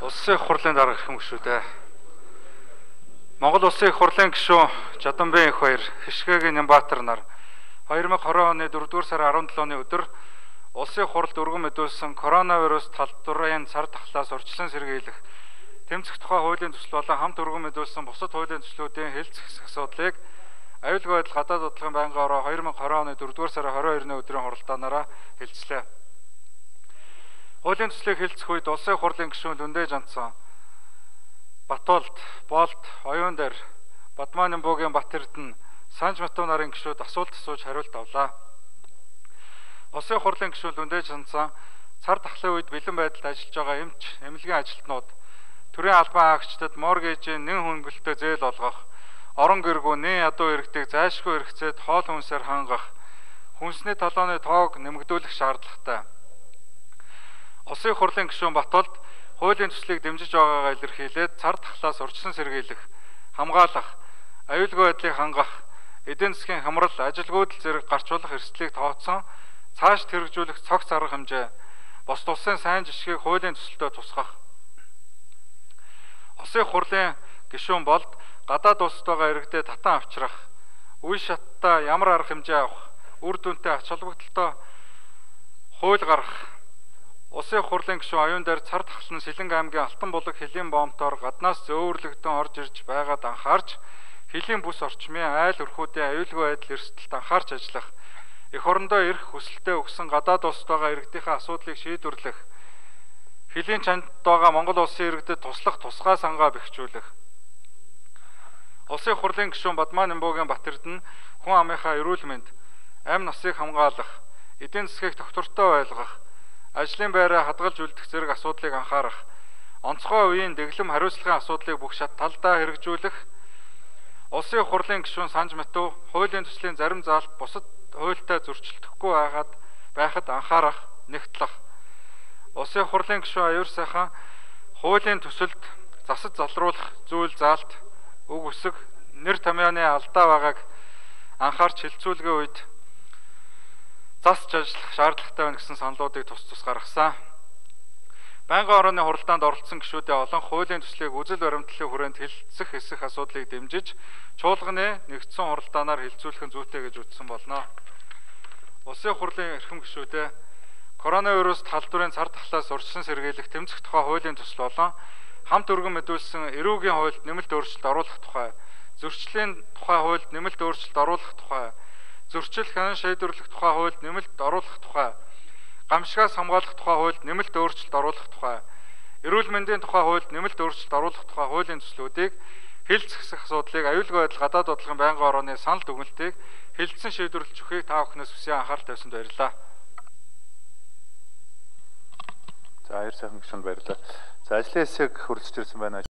Улсын их хурлын дарга гэх юм шүү дээ. Монгол Улсын их хурлын гишүүн Жаданбын их баяр Хишгэгийн Нямбаатар нар 2020 оны 4-р сарын 17-ны өдөр Улсын их хурлд өргөн мэдүүлсэн коронавирус талбарын цар тахлаас урьдчилан сэргийлэх тэмцэх тухай хуулийн төсөл болон хамт өргөн мэдүүлсэн бусад хуулийн төслүүдийн хэлцэх асуудлыг аюулгүй байдал гадаад бодлогын байнгын ороо 2020 оны 4-р сарын 22-ны өдрийн хуралдаанаараа хэлцлээ. Хуулийн төслийг хэлцэх үед улсын хурлын гишүүн Лүндэ Жанцсан Батуулд, Болд, Оюун дээр Бадмааны буугийн Батэрдэн Санж Матуу нарын гишүүд асуулт асууж хариулт авлаа. Улсын хурлын гишүүн Лүндэ Жанцсан цар тахлын үед бэлэн байдалд ажиллаж байгаа эмч, эмнэлгийн ажилтнууд төрийн албан хаагчдад моргежийн нэн хөнгөлөлтөд зээл олгох, орон гэргүү нэн ядуу иргэдийг зайлшгүй хэрэгцээд хоол хүнсээр хангах, хүнсний талооны тоог нэмэгдүүлэх шаардлагатай. Улсын хурлын гишүүн Батулд хуулийн төслийг дэмжиж байгаагаа илэрхийлээд цар тахлаас урьдчилан сэргийлэх, хамгаалах, аюулгүй байдлыг хангах, эдийн засгийн хамрал, ажилгүйдэл зэрэг гарчуулах эрсдлийг тооцсон цааш тэрэгжүүлэх цогц арга хэмжээ, бос улсын сайн жишгийг хуулийн төсөлтөд тусгах. Улсын хурлын гишүүн болд гадаад улсад байгаа иргэдэд татан авчрах, үе шаттай ямар арга хэмжээ авах, үр дүнтэй ач холбогдолтой хууль гаргах Улсын хурлын гишүүн оюун дээр цар тахлан Сэлэнг аймгийн Алтан булаг хөлийн боомтоор гаднаас зөөвөрлөгдөн орж ирж байгаад анхаарч хөлийн бүс орчмын айл өрхүүдийн аюулгүй байдал эрсдэлд анхаарч ажиллах эх орондоо ирэх хүсэлтэд өгсөн гадаад улсад байгаа иргэдийнхээ асуудлыг шийдвэрлэх хөлийн чанд байгаа Монгол улсын иргэдэд туслах тусгай сангаа бэхжүүлэх. Улсын хурлын гишүүн Бадмаа Нэмбогийн Батэрд нь хүн амынхаа эрүүл мэнд амь насыг хамгаалах эдийн засгийг тогтвортой байлгах ажлын байраа хадгалж үлдэх зэрэг асуудлыг анхаарах, онцгой үеийн дэглэм хариуцлагын асуудлыг бүх шат талдаа хэрэгжүүлэх, улсын хурлын гишүүн Санж Матуу хуулийн төслийн зарим заалт бусад хуультай зөрчилдөхгүй байгаад байхад анхаарах, нэгтлэх. Улсын хурлын гишүүн аюур сайхан хуулийн төсөлд засаж залруулах зүйл заалт үг өсөг нэр томьёоны алдаа байгааг анхаарч хилцүүлгээ үед засч ажиллах шаардлагатай байна гэсэн саналуудыг тус тус гаргасан. Байнгын орооны хуралдаанд оролцсон гишүүдээ олон хуулийн төслийг үзэл баримтлалын хүрээнд хэлэлцэх хэсэх асуудлыг дэмжиж чуулганы нэгдсэн хуралдаанаар хилцүүлэх нь зүйтэй гэж үзсэн болно. Улсын хурлын эрхэм гишүүдээ коронавирус талдварын цар тахлаас урьдчилан сэргийлэх тэмцэх тухай хуулийн төсөл болон хамт өргөн мэдүүлсэн эрүүгийн хуульд нэмэлт өөрчлөлт оруулах тухай, зөрчлийн тухай хуульд нэмэлт өөрчлөлт оруулах тухай, зөрчил хянан шийдвэрлэх тухай хуульд нэмэлт оруулах тухай, гамшигаас хамгаалах тухай хуульд нэмэлт өөрчлөлт оруулах тухай, эрүүл мэндийн тухай хуульд нэмэлт өөрчлөлт оруулах тухай хуулийн төслүүдийг хэлцэх асуудлыг аюулгүй байдал гадаад бодлогын байнгын орооны санал дүгнэлтийг хэлтсэн шийдвэрлэж өгөхийг та бүхнээс хүсэн анхаарал тавьсанд баярлалаа. За баяр сайхан гүшүүнд баярлалаа. За ажлын хэсэг хөрөлж ирсэн байна.